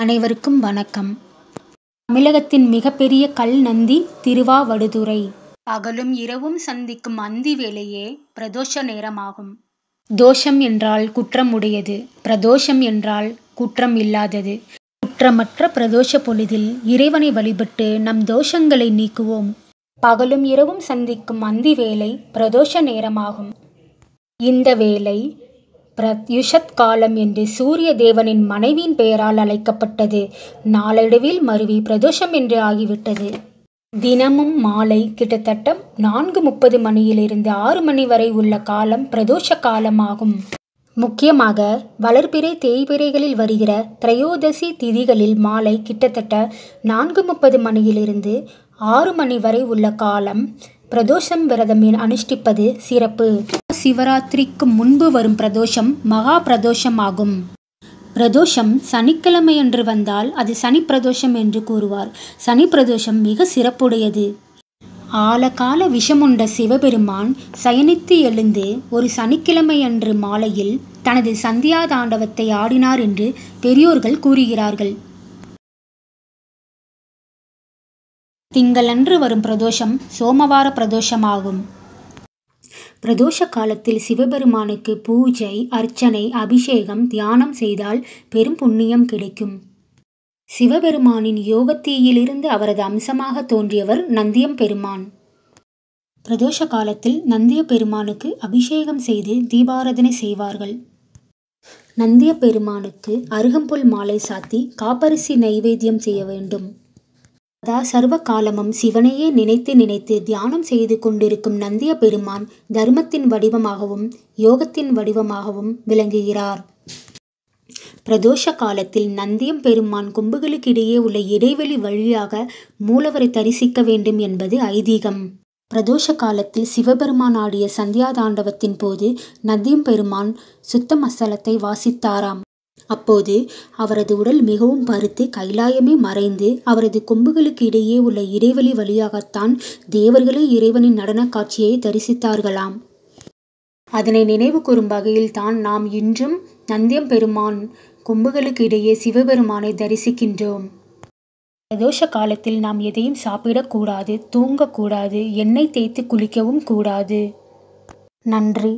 அனைவருக்கும் வணக்கம். தமிழகத்தின் மிகப்பெரிய கல் நந்தி திருவாவடுதுறை. பகலும் இரவும் சந்திக்கும் அந்தி வேளையே பிரதோஷ நேரமாகும். தோஷம் என்றால் குற்றம் உடையது பிரதோஷம் என்றால் குற்றம் இல்லாதது. குற்றமற்ற பிரதோஷ பொழுதில் இறைவனை வழிபட்டு நம் தோஷங்களை நீக்குவோம். பகலும் இரவும் சந்திக்கும் அந்தி வேளை பிரதோஷ நேரமாகும். இந்த வேளை பிரத்யுஷத் காலம் என்று சூரிய தேவனின் மனைவியின் பெயரால் அழைக்கப்பட்டது. நாளடைவில் மருவி பிரதோஷம் என்று ஆகிவிட்டது. தினமும் மாலை கிட்டத்தட்ட நான்கு முப்பது மணியிலிருந்து ஆறு மணி வரை உள்ள காலம் பிரதோஷ காலமாகும். முக்கியமாக வளர்பிறை தேய்பிறைகளில் வருகிற திரையோதசி திதிகளில் மாலை கிட்டத்தட்ட நான்கு முப்பது மணியிலிருந்து ஆறு மணி வரை உள்ள காலம் பிரதோஷம் விரதம் அனுஷ்டிப்பது சிறப்பு. சிவராத்திரிக்கு முன்பு வரும் பிரதோஷம் மகா பிரதோஷம் ஆகும் பிரதோஷம் சனிக்கிழமையன்று வந்தால் அது சனி பிரதோஷம் என்று கூறுவார். சனி பிரதோஷம் மிக சிறப்புடையது. ஆழகால விஷமுண்ட சிவபெருமான் சயனித்து எழுந்து ஒரு சனிக்கிழமையன்று மாலையில் தனது சந்தியா தாண்டவத்தை ஆடினார் என்று பெரியோர்கள் கூறுகிறார்கள். திங்களன்று வரும் பிரதோஷம் சோமவார பிரதோஷமாகும். பிரதோஷ காலத்தில் சிவபெருமானுக்கு பூஜை அர்ச்சனை அபிஷேகம் தியானம் செய்தால் பெரும் புண்ணியம் கிடைக்கும். சிவபெருமானின் யோகத்தீயிலிருந்து அவரது அம்சமாக தோன்றியவர் நந்தியம் பெருமான். பிரதோஷ காலத்தில் நந்திய பெருமானுக்கு அபிஷேகம் செய்து தீபாராதனை செய்வார்கள். நந்திய பெருமானுக்கு அருகம்புல் மாலை சாத்தி காப்பரிசி நைவேத்தியம் செய்ய வேண்டும். சதா சர்வ காலமும் சிவனையே நினைத்து நினைத்து தியானம் செய்து கொண்டிருக்கும் நந்திய பெருமான் தர்மத்தின் வடிவமாகவும் யோகத்தின் வடிவமாகவும் விளங்குகிறார். பிரதோஷ காலத்தில் நந்தியம் பெருமான் கொம்புகளுக்கிடையே உள்ள இடைவெளி வழியாக மூலவரை தரிசிக்க வேண்டும் என்பது ஐதீகம். பிரதோஷ காலத்தில் சிவபெருமான் ஆடிய சந்தியா தாண்டவத்தின் போது நந்தியம் பெருமான் சுத்த மசலத்தை வாசித்தாராம். அப்போது அவரது உடல் மிகவும் பருத்து கைலாயமே மறைந்து அவரது கொம்புகளுக்கு இடையே உள்ள இடைவெளி வழியாகத்தான் தேவர்களே இறைவனின் நடன காட்சியை தரிசித்தார்களாம். அதனை நினைவு கூறும் வகையில் தான் நாம் இன்றும் நந்தியம் பெருமான் கொம்புகளுக்கு இடையே சிவபெருமானை தரிசிக்கின்றோம். பிரதோஷ காலத்தில் நாம் எதையும் சாப்பிடக்கூடாது தூங்கக்கூடாது எண்ணெய் தேய்த்து குளிக்கவும் கூடாது. நன்றி.